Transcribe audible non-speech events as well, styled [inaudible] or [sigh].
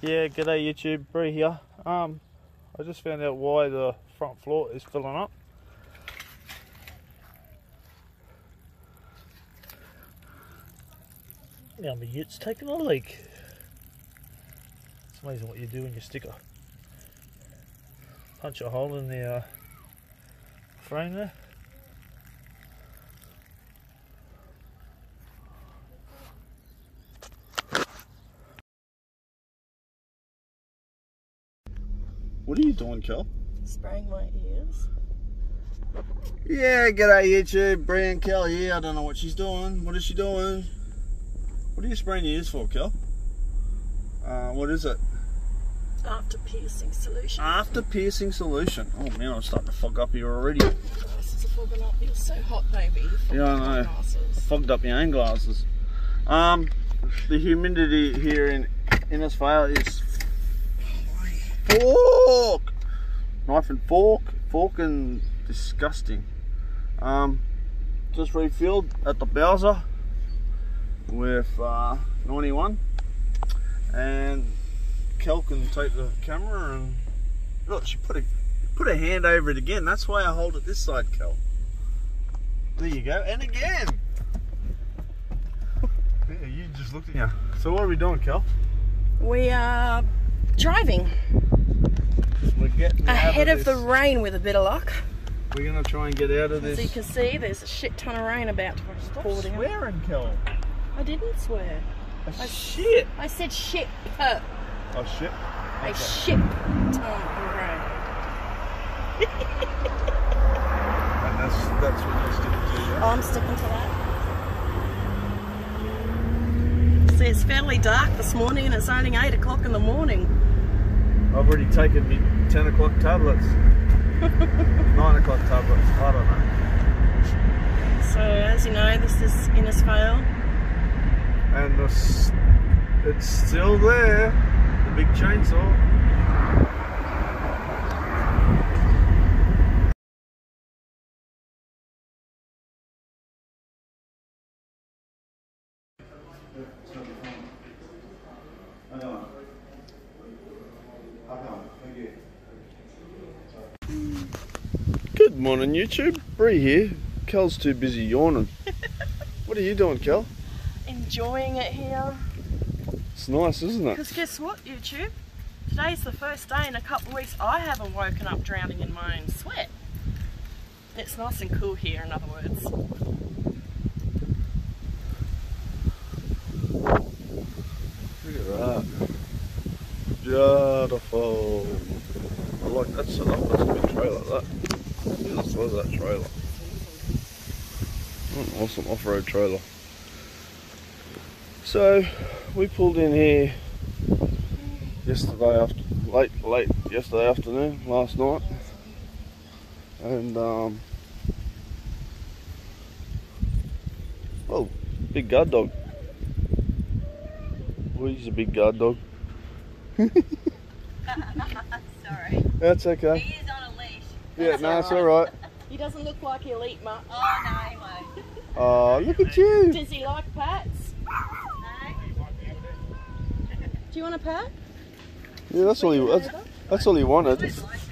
Yeah, g'day YouTube, Brie here. Um, I just found out why the front floor is filling up. Now my ute's taking a leak. It's amazing what you do when you stick a punch a hole in the uh, frame there. What are you doing, Kel? Spraying my ears. Yeah, g'day YouTube, Brie and Kel here. I don't know what she's doing. What is she doing? What are you spraying your ears for, Kel? Uh, what is it? After piercing solution. After piercing solution. Oh man, I'm starting to fog up here already. Glasses are fogging up. You're so hot, baby. Yeah, I know. Fogged up my own glasses. Um, the humidity here in Innisfail is fork, knife and fork, fork and disgusting. Um, just refilled at the Bowser with uh, 91 and Kel can take the camera and look she put a put a hand over it again. That's why I hold it this side Kel. There you go. And again. Yeah, you just looked at yeah. So what are we doing Kel? We are driving we're getting ahead of, of the rain with a bit of luck. we're gonna try and get out of As this you can see, there's a shit ton of rain about to Stop pour down. swearing Kel I didn't swear. a shit I said shit. Uh, oh shit A Okay. shit ton of rain. and that's that's what you're sticking to yeah? I'm sticking to that. See, it's fairly dark this morning and it's only 8 o'clock in the morning. I've already taken me 10 o'clock tablets. [laughs] 9 o'clock tablets. I don't know. So, as you know, this is Innisfail. And the, it's still there. The big chainsaw. Good morning, YouTube. Brie here. Kel's too busy yawning. [laughs] what are you doing, Kel? Enjoying it here. It's nice, isn't it? Because guess what, YouTube? Today's the first day in a couple of weeks I haven't woken up drowning in my own sweat. It's nice and cool here, in other words. Look at that. Beautiful. I like that setup. That's a big trailer, that. I love that trailer. An awesome off-road trailer. So, we pulled in here yesterday after, late, late yesterday afternoon, last night. And, um, oh, big guard dog. Well, he's a big guard dog. Sorry. [laughs] That's okay. He is on a leash. Yeah, That's no, it's alright. alright. He doesn't look like he'll eat much. Oh, no, he won't. Oh, look at you. Does he like pats? No? Do you want a pat? Yeah, that's all he. That's, that's all he wanted. He likes